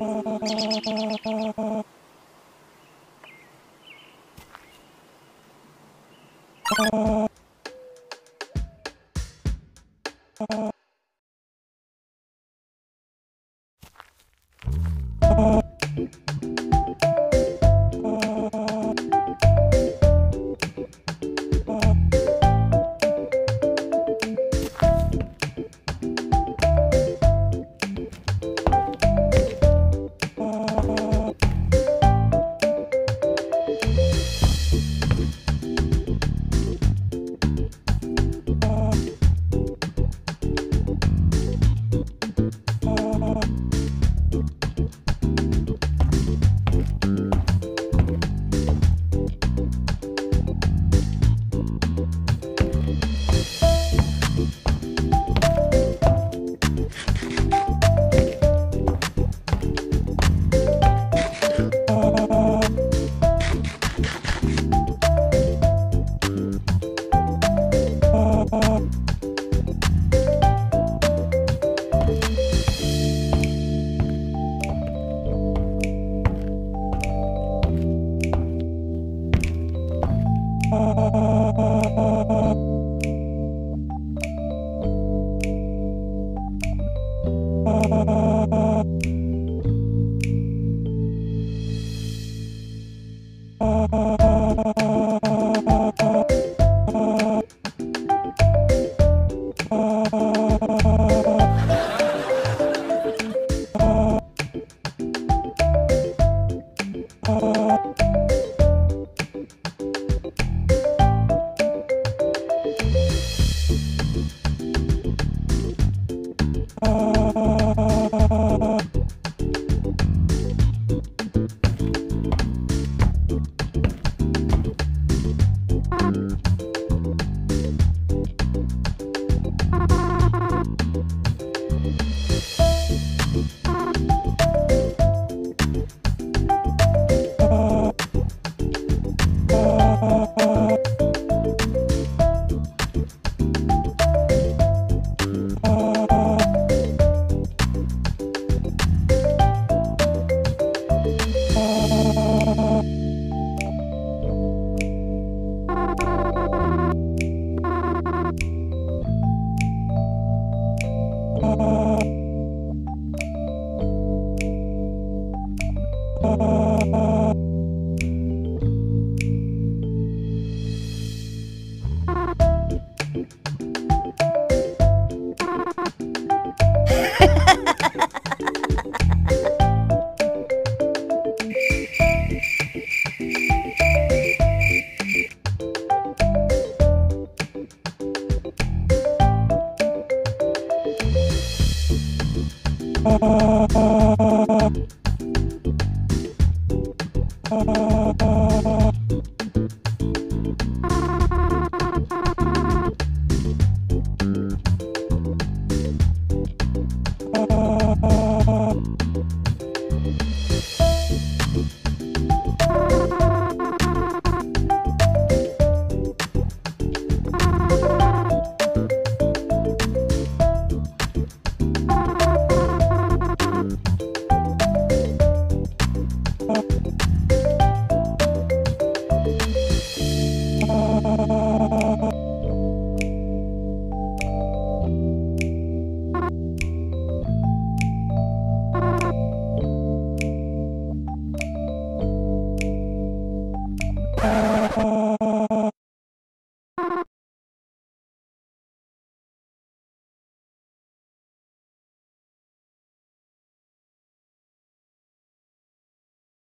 Oh. Oh,